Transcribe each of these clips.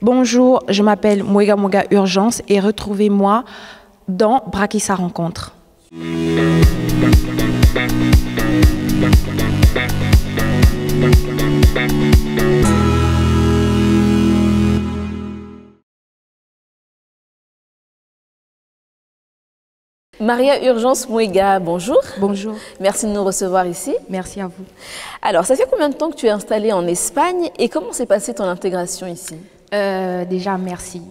Bonjour, je m'appelle Mwega Mwega Urgence et retrouvez-moi dans Brakissa Rencontre. Maria Urgence Mouega, bonjour. Bonjour. Merci de nous recevoir ici. Merci à vous. Alors, ça fait combien de temps que tu es installée en Espagne et comment s'est passée ton intégration ici? Euh, déjà, merci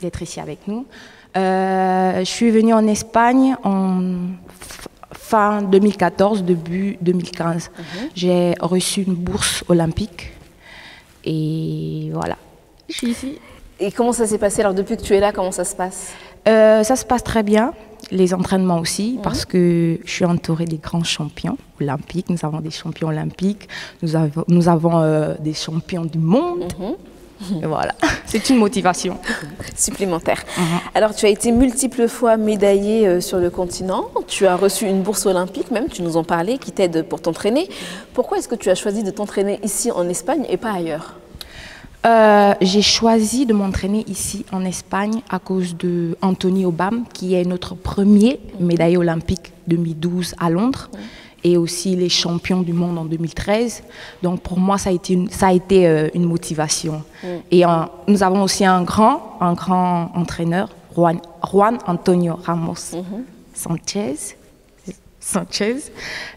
d'être ici avec nous. Euh, je suis venue en Espagne en fin 2014, début 2015. J'ai reçu une bourse olympique et voilà. Je suis ici. Et comment ça s'est passé? Alors, depuis que tu es là, comment ça se passe? Euh, ça se passe très bien, les entraînements aussi, parce que je suis entourée des grands champions olympiques. Nous avons des champions olympiques, nous avons, nous avons euh, des champions du monde. Et voilà, c'est une motivation. Supplémentaire. Alors, tu as été multiples fois médaillée euh, sur le continent. Tu as reçu une bourse olympique, même, tu nous en parlais, qui t'aide pour t'entraîner. Pourquoi est-ce que tu as choisi de t'entraîner ici en Espagne et pas ailleurs? Euh, J'ai choisi de m'entraîner ici en Espagne à cause de Anthony Obam, qui est notre premier médaillé olympique 2012 à Londres. Et aussi les champions du monde en 2013. Donc pour moi, ça a été une, ça a été, euh, une motivation. Et euh, nous avons aussi un grand, un grand entraîneur, Juan, Juan Antonio Ramos Sanchez. Sanchez.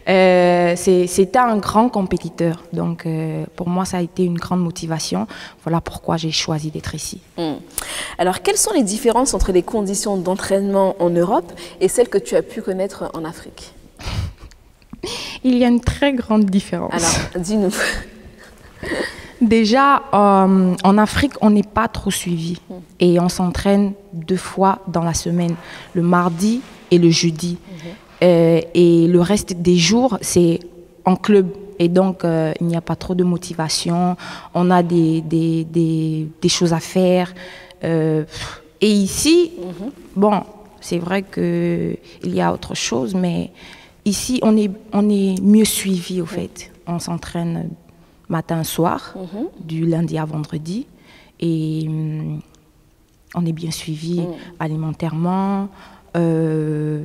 Euh, C'était un grand compétiteur. Donc, euh, pour moi, ça a été une grande motivation. Voilà pourquoi j'ai choisi d'être ici. Hmm. Alors, quelles sont les différences entre les conditions d'entraînement en Europe et celles que tu as pu connaître en Afrique? Il y a une très grande différence. Alors, dis-nous. Déjà, euh, en Afrique, on n'est pas trop suivi. Et on s'entraîne deux fois dans la semaine, le mardi et le jeudi. Euh, et le reste des jours, c'est en club. Et donc, euh, il n'y a pas trop de motivation. On a des, des, des, des choses à faire. Et ici, bon, c'est vrai qu'il y a autre chose, mais ici, on est, on est mieux suivi, au fait. On s'entraîne matin, soir, du lundi à vendredi. Et hum, on est bien suivi alimentairement. euh,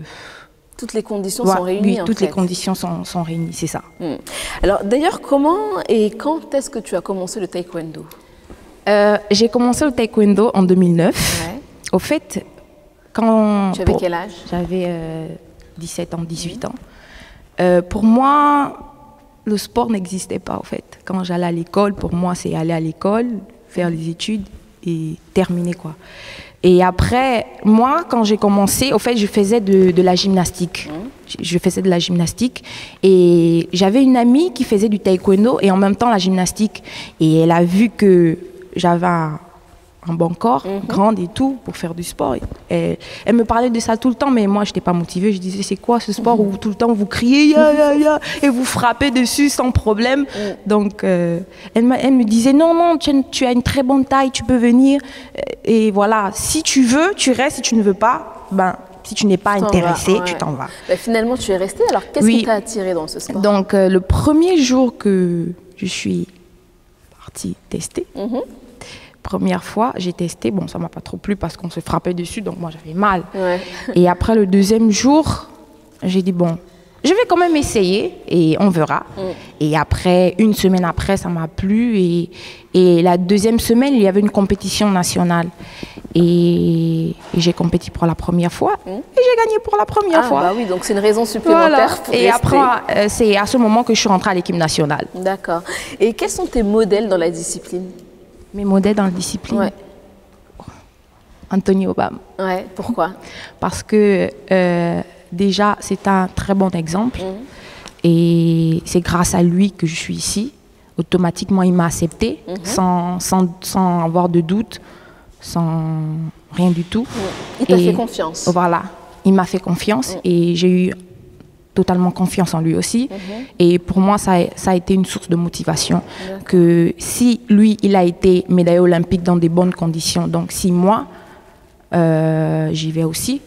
Toutes les conditions sont réunies. oui, en toutes les conditions sont, sont réunies, c'est ça. Hmm. Alors, d'ailleurs, comment et quand est-ce que tu as commencé le taekwondo? Euh, J'ai commencé le taekwondo en 2009. Ouais. Au fait, quand... Tu avais pour- quel âge? J'avais euh, 17 ans, 18 ans. Euh, pour moi, le sport n'existait pas, en fait. Quand j'allais à l'école, pour moi, c'est aller à l'école, faire les études et terminer, quoi. Et après, moi, quand j'ai commencé, au fait, je faisais de, de la gymnastique. Je- Je faisais de la gymnastique. Et j'avais une amie qui faisait du taekwondo et en même temps la gymnastique. Et elle a vu que j'avais un, un bon corps, grande et tout, pour faire du sport. Et elle, elle me parlait de ça tout le temps, mais moi, je n'étais pas motivée. Je disais, c'est quoi ce sport où tout le temps vous criez ya, ya, ya, et vous frappez dessus sans problème Donc, euh, elle, me disait, non, non, tu as, une, tu as une très bonne taille, tu peux venir. Et voilà, si tu veux, tu restes. Si tu ne veux pas, ben, si tu n'es pas intéressé, vas, tu ouais. t'en vas. Bah, Finalement, tu es resté. Alors, qu'est-ce Oui. qui t'a attiré dans ce sport? Donc, euh, le premier jour que je suis partie tester, Mhm. Première fois, j'ai testé. Bon, ça m'a pas trop plu parce qu'on se frappait dessus, donc moi j'avais mal. Ouais. Et après le deuxième jour, j'ai dit bon, je vais quand même essayer et on verra. Et après, une semaine après, ça m'a plu. Et, et la deuxième semaine, il y avait une compétition nationale. Et, et j'ai compéti pour la première fois. Et j'ai gagné pour la première Ah, fois. bah oui, donc c'est une raison Voilà. supplémentaire pour Et rester. après, euh, c'est à ce moment que je suis rentrée à l'équipe nationale. D'accord. Et quels sont tes modèles dans la discipline? Mes modèles dans la discipline, Ouais. Anthony Obama. Ouais, pourquoi? Parce que euh, déjà, c'est un très bon exemple. Et c'est grâce à lui que je suis ici. Automatiquement, il m'a accepté sans, sans, sans avoir de doute, sans rien du tout. Il t'a fait confiance. Voilà, il m'a fait confiance et j'ai eu totalement confiance en lui aussi. Et pour moi, ça a, ça a été une source de motivation. Que si lui, il a été médaillé olympique dans des bonnes conditions, donc si moi, euh, j'y vais aussi,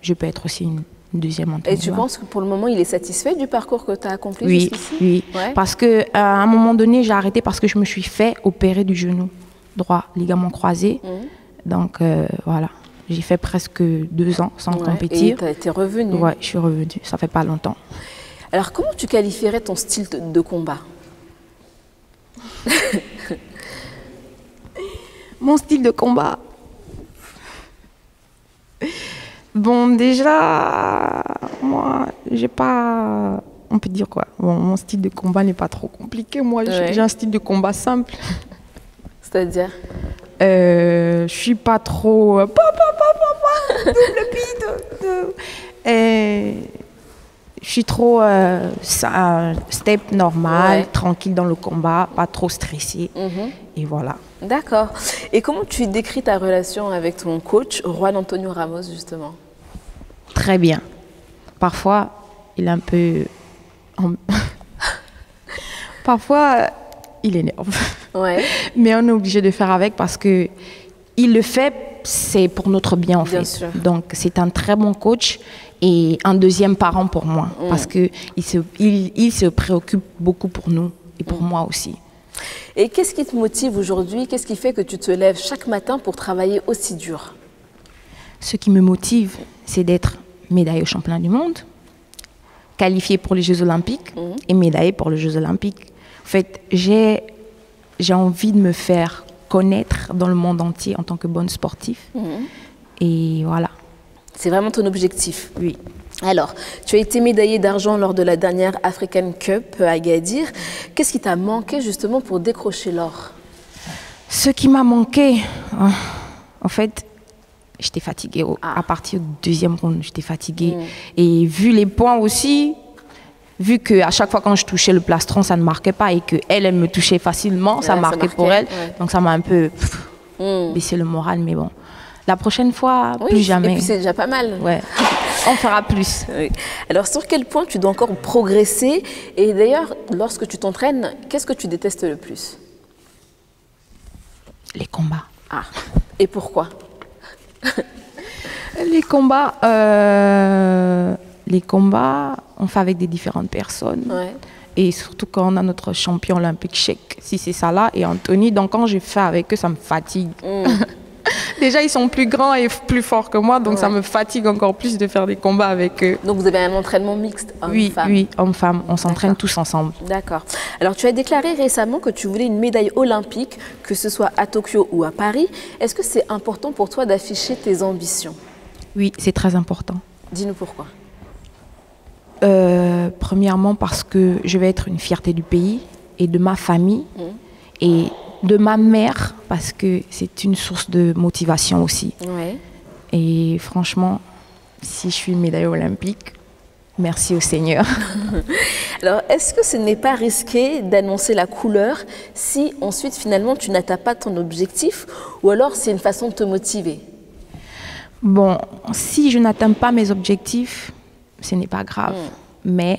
je peux être aussi une, deuxième Et entraîneur. tu penses que pour le moment, il est satisfait du parcours que tu as accompli Oui, jusqu'ici oui. Ouais. Parce que à un moment donné, j'ai arrêté parce que je me suis fait opérer du genou. droit, ligament croisé. Mhm. Donc euh, voilà, j'ai fait presque deux ans sans Ouais, compétir. Et tu as été revenu. Ouais, je suis revenue, ça fait pas longtemps. Alors, comment tu qualifierais ton style de, de combat? Mon style de combat. Bon, déjà, moi, j'ai pas. On peut dire quoi? Bon, mon style de combat n'est pas trop compliqué. Moi, j'ai- Ouais. j'ai un style de combat simple. C'est-à-dire? Euh, je suis pas trop. Double bide, de- Et je suis trop euh, ça, step normal, Ouais. tranquille dans le combat, pas trop stressé. Mhm. Et voilà. D'accord. Et comment tu décris ta relation avec ton coach, Juan Antonio Ramos, justement? Très bien. Parfois, il est un peu. Parfois, il énerve. Ouais, Mais on est obligé de faire avec parce que il le fait, c'est pour notre bien en Bien fait. sûr. Donc c'est un très bon coach et un deuxième parent pour moi Mm. parce que il se, il, il se préoccupe beaucoup pour nous et pour Mm. moi aussi. Et qu'est-ce qui te motive aujourd'hui? Qu'est-ce qui fait que tu te lèves chaque matin pour travailler aussi dur? Ce qui me motive, c'est d'être médaillée au championnat du monde, qualifiée pour les Jeux Olympiques Mhm. et médaillée pour les Jeux Olympiques. En fait, j'ai envie de me faire connaître dans le monde entier en tant que bonne sportive. Et voilà. C'est vraiment ton objectif. Oui. Alors, tu as été médaillée d'argent lors de la dernière African Cup à Agadir. Qu'est-ce qui t'a manqué justement pour décrocher l'or? Ce qui m'a manqué, hein, en fait, j'étais fatiguée. Ah. À partir du deuxième round, j'étais fatiguée. Et vu les points aussi, vu qu'à chaque fois quand je touchais le plastron, ça ne marquait pas et qu'elle, elle me touchait facilement, ça Ouais, ça marquait pour elle. ouais. Donc ça m'a un peu pff, Hmm. baissé le moral, mais bon. La prochaine fois, Oui, plus Et jamais. puis c'est déjà pas mal. Ouais. On fera plus. Oui. Alors, sur quel point tu dois encore progresser? Et d'ailleurs, lorsque tu t'entraînes, qu'est-ce que tu détestes le plus? Les combats. Ah, et pourquoi? Les combats, euh, les combats, on fait avec des différentes personnes. Ouais. Et surtout quand on a notre champion olympique chèque, si c'est ça là, et Anthony. Donc quand je fais avec eux, ça me fatigue. Déjà, ils sont plus grands et plus forts que moi, donc ça me fatigue encore plus de faire des combats avec eux. Donc, vous avez un entraînement mixte oui, homme-femme oui, hommes-femmes, on s'entraîne tous ensemble. D'accord. Alors, tu as déclaré récemment que tu voulais une médaille olympique, que ce soit à Tokyo ou à Paris. Est-ce que c'est important pour toi d'afficher tes ambitions? Oui, c'est très important. Dis-nous pourquoi. Euh, premièrement parce que je vais être une fierté du pays et de ma famille et de ma mère parce que c'est une source de motivation aussi. Ouais. Et franchement, si je suis médaille olympique, merci au Seigneur. Alors, est-ce que ce n'est pas risqué d'annoncer la couleur si ensuite finalement tu n'atteins pas ton objectif ou alors c'est une façon de te motiver? Bon, si je n'atteins pas mes objectifs, ce n'est pas grave. Mais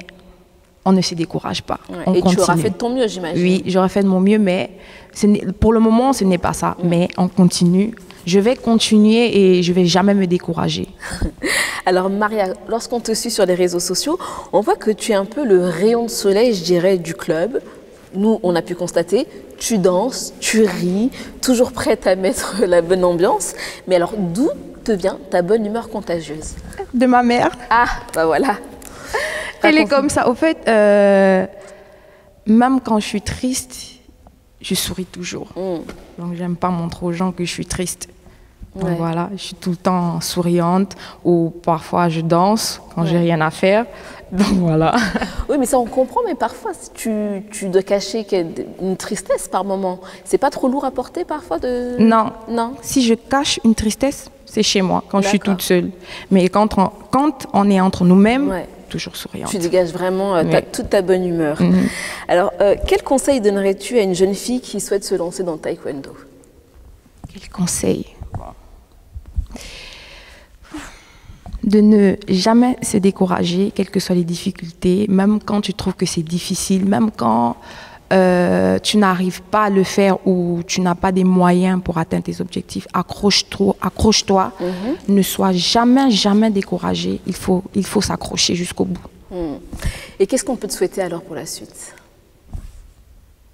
on ne se décourage pas. Ouais. On Et continue. tu auras fait de ton mieux, j'imagine. Oui, j'aurais fait de mon mieux, mais ce pour le moment, ce n'est pas ça. Mais on continue. Je vais continuer et je vais jamais me décourager. Alors Maria, lorsqu'on te suit sur les réseaux sociaux, on voit que tu es un peu le rayon de soleil, je dirais, du club. Nous, on a pu constater, tu danses, tu ris, toujours prête à mettre la bonne ambiance. Mais alors, d'où te vient ta bonne humeur contagieuse De ma mère. Ah, bah voilà. Elle est comme ça. Au fait, euh, même quand je suis triste, je souris toujours. Mm. Donc, j'aime pas montrer aux gens que je suis triste. Donc Ouais. voilà, je suis tout le temps souriante ou parfois je danse quand j'ai rien à faire. Donc voilà. Oui, mais ça on comprend, mais parfois tu, tu dois cacher une tristesse par moment. C'est pas trop lourd à porter parfois de... Non. Non. Si je cache une tristesse, c'est chez moi, quand je suis toute seule. Mais quand on, quand on est entre nous-mêmes, Ouais. toujours souriante. Tu dégages vraiment euh, Oui. toute ta bonne humeur. Mhm. Alors, euh, quel conseil donnerais-tu à une jeune fille qui souhaite se lancer dans le taekwondo? Quel conseil? De ne jamais se décourager, quelles que soient les difficultés, même quand tu trouves que c'est difficile, même quand euh, tu n'arrives pas à le faire ou tu n'as pas des moyens pour atteindre tes objectifs. Accroche-toi, accroche-toi. Ne sois jamais, jamais découragé. Il faut, il faut s'accrocher jusqu'au bout. Hmm. Et qu'est-ce qu'on peut te souhaiter alors pour la suite?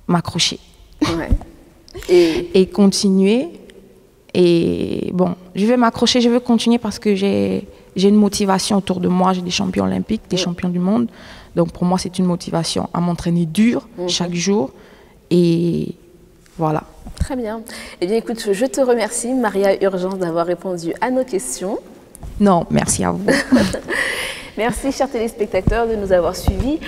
M'accrocher. Ouais. et, continuer. Et bon, je vais m'accrocher, je veux continuer parce que j'ai une motivation autour de moi. J'ai des champions olympiques, des champions du monde. Donc pour moi, c'est une motivation à m'entraîner dur mhm. chaque jour. Et voilà. Très bien. Eh bien, écoute, je te remercie, Maria Urgence, d'avoir répondu à nos questions. Non, merci à vous. merci, chers téléspectateurs, de nous avoir suivis.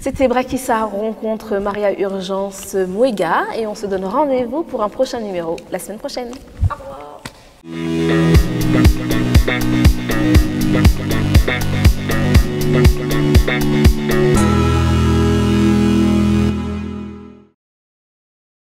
C'était Brakissa rencontre Maria Urgence Mouega et on se donne rendez-vous pour un prochain numéro la semaine prochaine. Au revoir. Thank you.